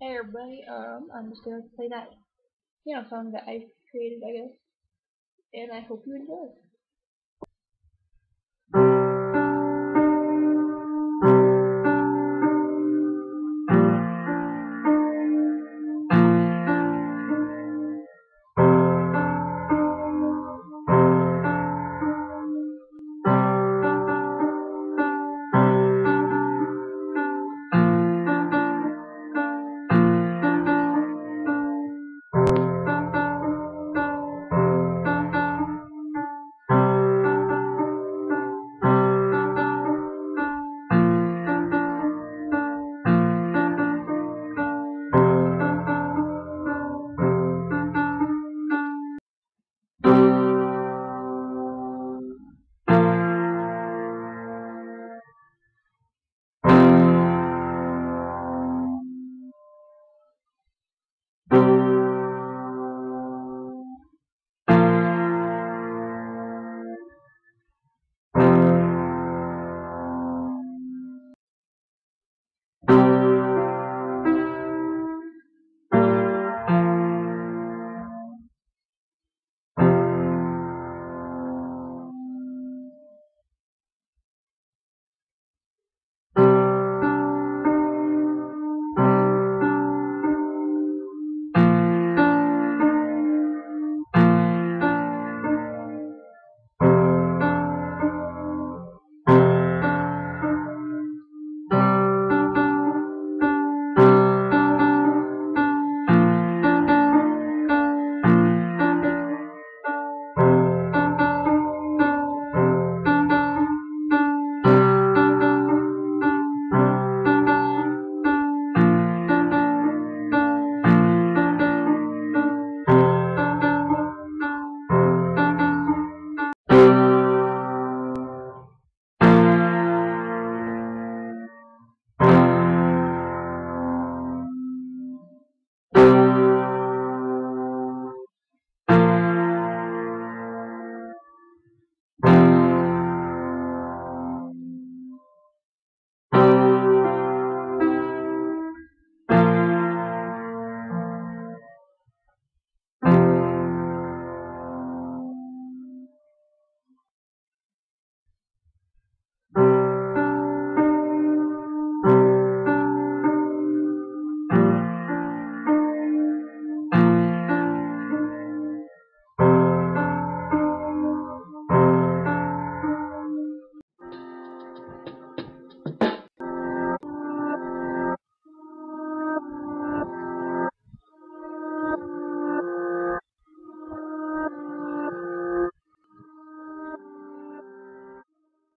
Hey everybody, um, I'm just gonna play that you know song that I created, I guess, and I hope you enjoy.